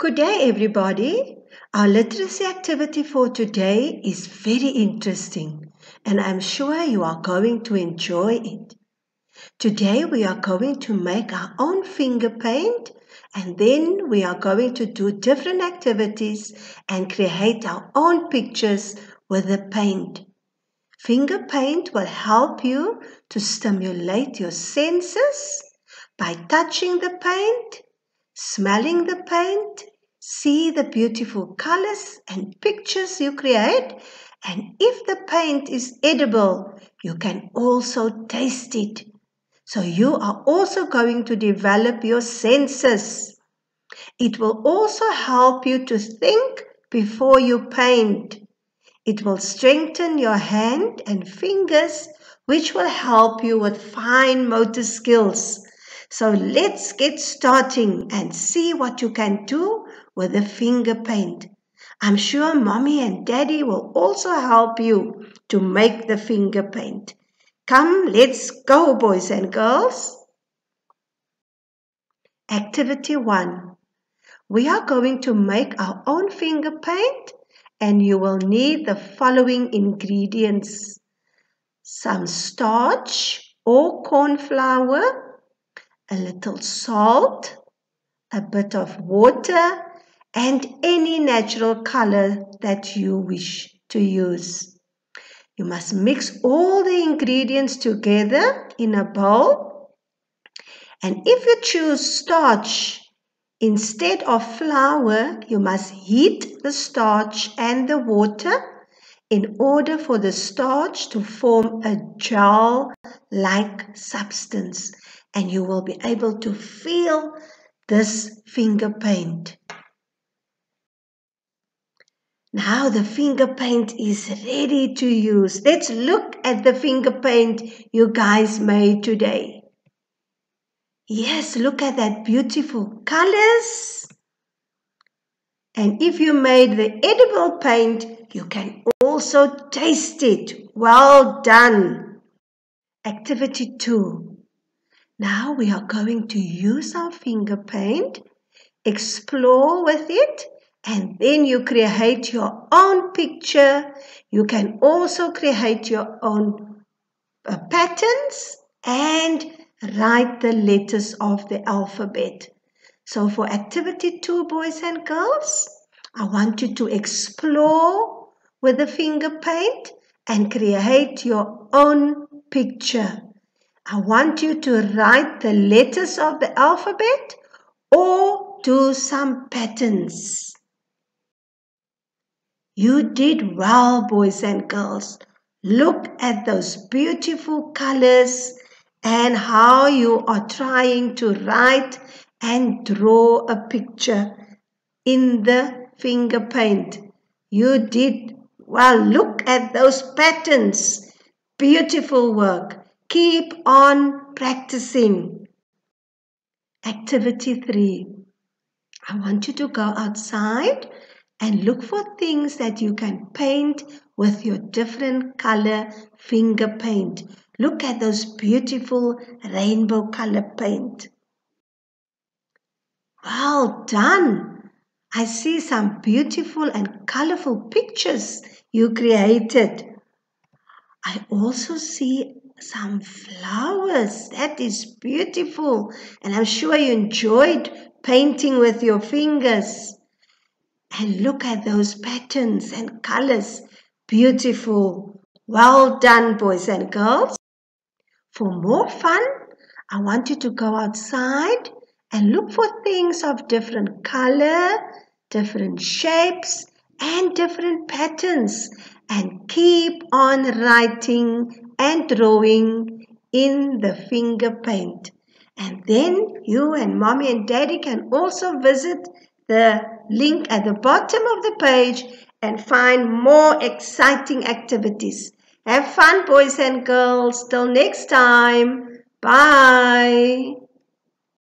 Good day, everybody. Our literacy activity for today is very interesting, and I'm sure you are going to enjoy it. Today, we are going to make our own finger paint, and then we are going to do different activities and create our own pictures with the paint. Finger paint will help you to stimulate your senses by touching the paint, smelling the paint, see the beautiful colors and pictures you create. And if the paint is edible, you can also taste it. So you are also going to develop your senses. It will also help you to think before you paint. It will strengthen your hand and fingers, which will help you with fine motor skills. So let's get starting and see what you can do with the finger paint. I'm sure mommy and daddy will also help you to make the finger paint. Come, let's go, boys and girls. Activity 1. We are going to make our own finger paint and you will need the following ingredients. Some starch or corn flour, a little salt, a bit of water, and any natural color that you wish to use. You must mix all the ingredients together in a bowl. And if you choose starch Instead of flour, you must heat the starch and the water in order for the starch to form a gel-like substance and you will be able to feel this finger paint. Now the finger paint is ready to use. Let's look at the finger paint you guys made today. Yes, look at that beautiful colors. And if you made the edible paint, you can also taste it. Well done. Activity 2. Now we are going to use our finger paint, explore with it, and then you create your own picture. You can also create your own uh, patterns and write the letters of the alphabet. So for activity two, boys and girls, I want you to explore with the finger paint and create your own picture. I want you to write the letters of the alphabet or do some patterns. You did well, boys and girls. Look at those beautiful colors and how you are trying to write and draw a picture in the finger paint. You did well. Look at those patterns. Beautiful work. Keep on practicing. Activity 3. I want you to go outside and look for things that you can paint with your different color finger paint. Look at those beautiful rainbow color paint. Well done. I see some beautiful and colorful pictures you created. I also see some flowers. That is beautiful. And I'm sure you enjoyed painting with your fingers. And look at those patterns and colors. Beautiful. Well done, boys and girls. For more fun, I want you to go outside and look for things of different color, different shapes, and different patterns and keep on writing and drawing in the finger paint. And then you and mommy and daddy can also visit the link at the bottom of the page and find more exciting activities have fun, boys and girls. Till next time. Bye.